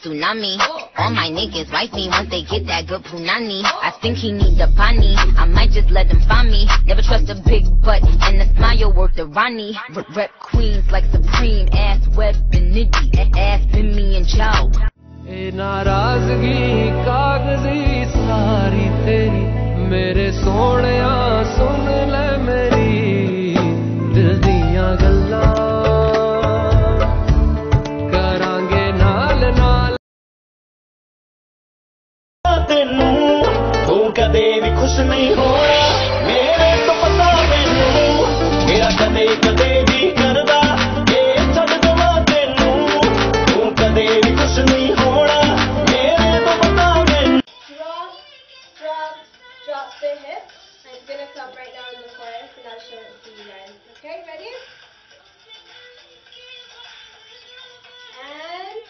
tsunami. All my niggas wife me once they get that good punani. I think he need the pani. I might just let him find me. Never trust a big butt and a smile worth the Ronnie. Rep, rep queens like Supreme. Ass web and nitty. Ass been me and Joe. ए नाराजगी कागजी सारी तेरी मेरे सोने सुन you guys. Okay, ready? And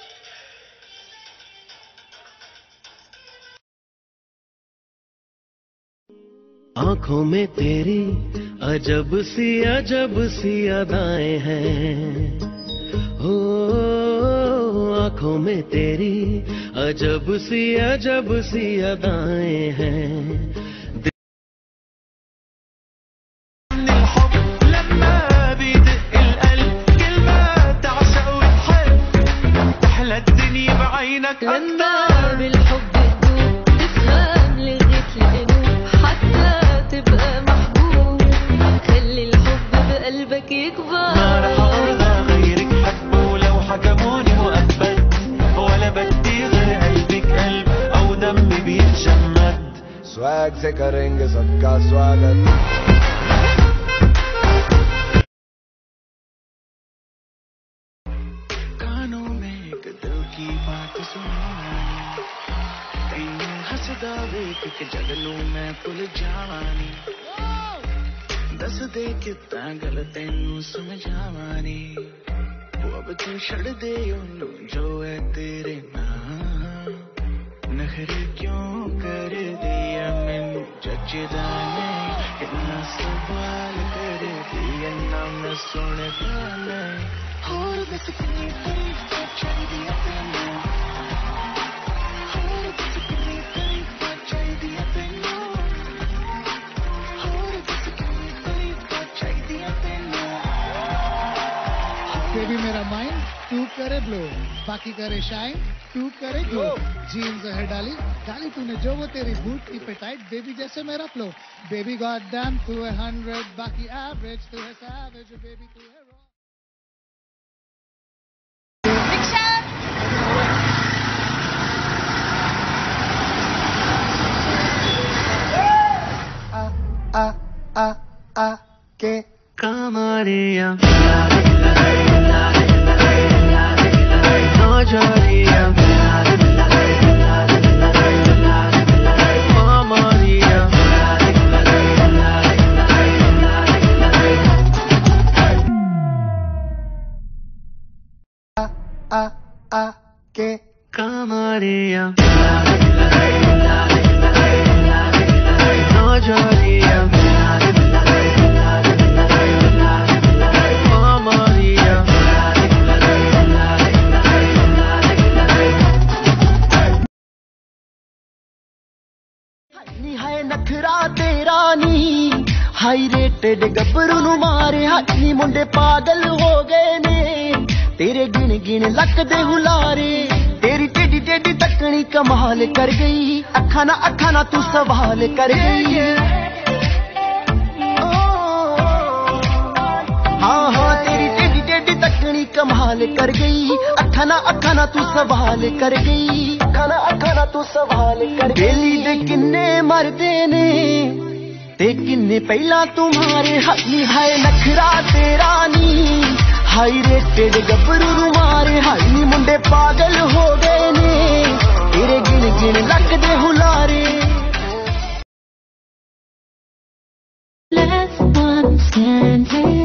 आँखों में तेरी अजब सी अजब सी अदाएँ हैं हो आँखों में तेरी अजब सी अजब सी अदाएँ हैं स्वैग से करेंगे सबका स्वागत। कानों में बात सुनानी हसदा वेख के जगनू मैं भुल जावानी। दस दे कितना गल तेनू मेरा माइंड तू करे ब्लो बाकी करे शाइन तू करे ग्लो जीन्स है डाली डाली तूने जो वो तेरी बूट की पेटाइट बेबी जैसे मेरा फ्लो बेबी गॉड डैम तू है हंड्रेड बाकी एवरेज तू है सैवेज बेबी तू है आ आ आ के Camaria Nojaria ਨੀ ਹਾਏ ਨਖਰਾ ਤੇਰਾ ਨੀ। ਹਾਈ ਰੇਟਡ ਗੱਭਰੂ ਨੂੰ ਮਾਰੇ ਹਾਈ ਮੁੰਡੇ ਪਾਗਲ ਹੋ ਗਏ ਨੇ। ਤੇਰੇ ਗਿਣ ਗਿਣ ਲੱਕ ਦੇ ਹੁਲਾਰੇ, ਤੇਰੀ ਟੇਡੀ ਟੇਡੀ ਤੱਕਣੀ ਕਮਾਲ ਕਰ ਗਈ। ਅੱਖਾਂ ਨਾ ਅੱਖਾਂ ਨਾ ਤੂੰ ਸਵਾਲ ਕਰ ਗਈ। ਹਾਂ ਹਾਂ, ਤੇਰੀ ਟੇਡੀ ਟੇਡੀ ਤੱਕਣੀ ਕਮਾਲ ਕਰ ਗਈ। ਅੱਖਾਂ ਨਾ ਅੱਖਾਂ ਨਾ ਤੂੰ ਸਵਾਲ ਕਰ ਗਈ। ਅੱਖਾਂ ਨਾ ਅੱਖਾਂ ਨਾ ਤੂੰ ਸਵਾਲ ਕਰ ਬੇਲੀ ਦੇ ਕਿੰਨੇ ਮਰਦੇ ਨੇ ਤੇ ਕਿੰਨੇ ਪਹਿਲਾਂ ਤੁਮਾਰੇ ਹਾਈ ਹਾਏ ਨਖਰਾ ਤੇਰਾ ਨੀ ਹਾਈ ਰੇਟਡ ਗੱਭਰੂ ਨੂੰ ਮਾਰੇ ਹਾਈ ਮੁੰਡੇ ਪਾਗਲ ਹੋ ਗਏ ਨੇ ਤੇਰੇ ਗਿਣ ਗਿਣ ਲੱਕ ਦੇ ਹੁਲਾਰੇ Last one standing.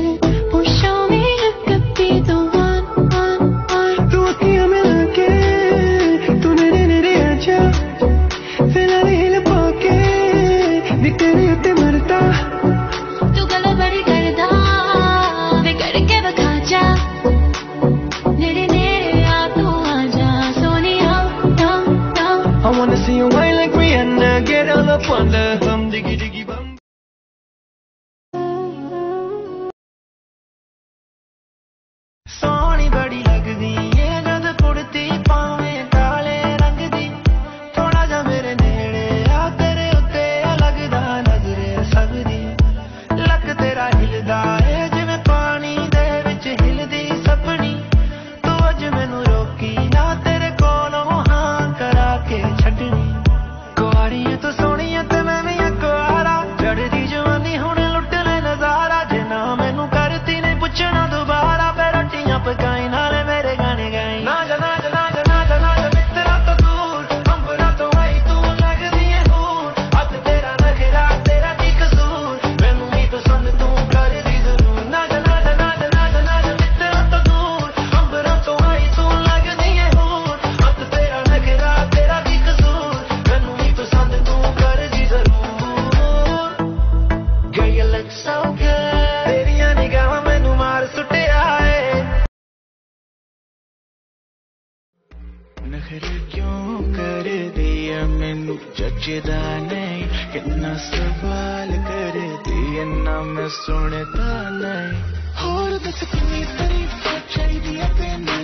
आखिर क्यों कर दिया मैनू? जचदा नहीं, कितना सवाल कर दिया, ना मैं सुनता नहीं। होर दस कितनी तारीफ़ चाहिए तेनू